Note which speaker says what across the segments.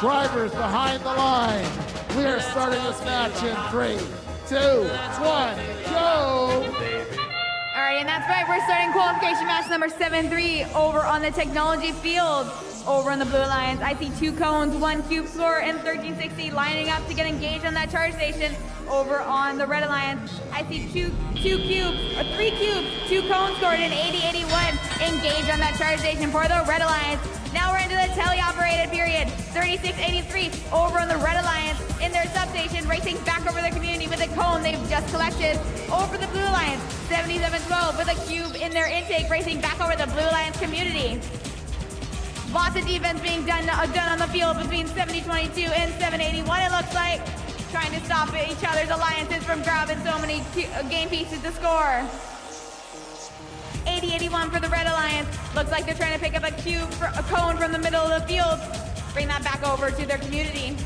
Speaker 1: Drivers behind the line. We are starting this match in three, two, one, go!
Speaker 2: All right, and that's right. We're starting qualification match number 7-3 over on the technology field. Over on the Blue Alliance, I see two cones, one cube score, and 1360 lining up to get engaged on that charge station. Over on the Red Alliance, I see two two cubes, or three cubes, two cones scored, and 8081 engaged on that charge station for the Red Alliance. 3683 over on the Red Alliance in their substation, racing back over the community with a cone they've just collected. Over the Blue Alliance, 7712 with a cube in their intake, racing back over the Blue Alliance community. Lots of defense being done, uh, done on the field between 7022 and 781, it looks like. Trying to stop each other's alliances from grabbing so many uh, game pieces to score. 80-81 for the Red Alliance. Looks like they're trying to pick up a cube, for, a cone from the middle of the field. Bring that back over to their community.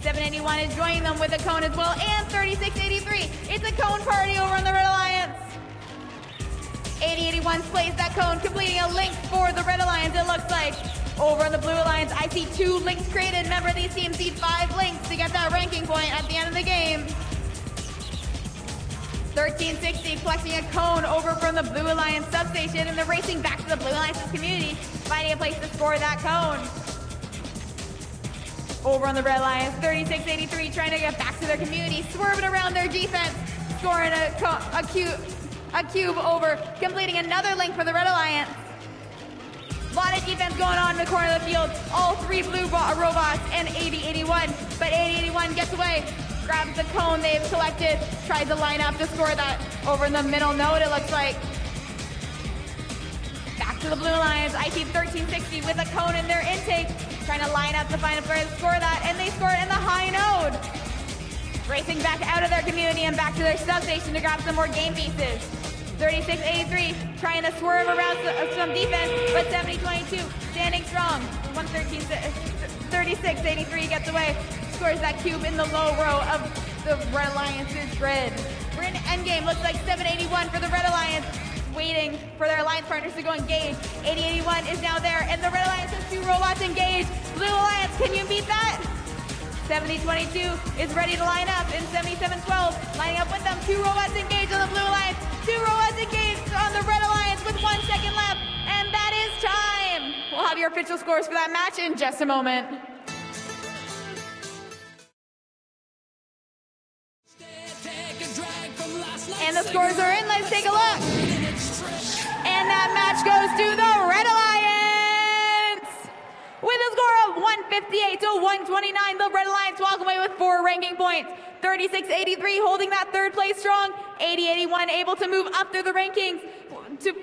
Speaker 2: 781 is joining them with a cone as well, and 3683. It's a cone party over on the Red Alliance. 8081 plays that cone, completing a link for the Red Alliance, it looks like. Over on the Blue Alliance, I see two links created. Remember, these teams need five links to get that ranking point at the end of the game. 1360 collecting a cone over from the Blue Alliance substation and they're racing back to the Blue Alliance's community, finding a place to score that cone. Over on the Red Alliance, 3683 trying to get back to their community, swerving around their defense, scoring a, a, cube, a cube over, completing another link for the Red Alliance. A lot of defense going on in the corner of the field. All three blue robots and 8081, but 8081 gets away, grabs the cone they've collected, tries to line up to score that over in the middle node, it looks like. Back to the Blue Alliance, IT 1360 with a cone in their intake, trying to line up to find a player to score that, and they score it in the high node. Racing back out of their community and back to their substation to grab some more game pieces. 36-83, trying to swerve around uh, some defense, but 70-22, standing strong. 113-36-83 gets away, scores that cube in the low row of the Red Alliance's grid. We're in endgame, looks like 781 for the Red Alliance, waiting for their alliance partners to go engage. 8081 is now there, and the Red Robots engaged. Blue Alliance, can you beat that? 7022 is ready to line up, and 7712 lining up with them. Two robots engaged on the Blue Alliance, two robots engaged on the Red Alliance with one second left, and that is time. We'll have your official scores for that match in just a moment. And the scores are in. Let's take a look. And that match goes to the Red Alliance. With a score of 158 to 129, the Red Alliance walk away with four ranking points. 36-83 holding that third place strong. 80-81 able to move up through the rankings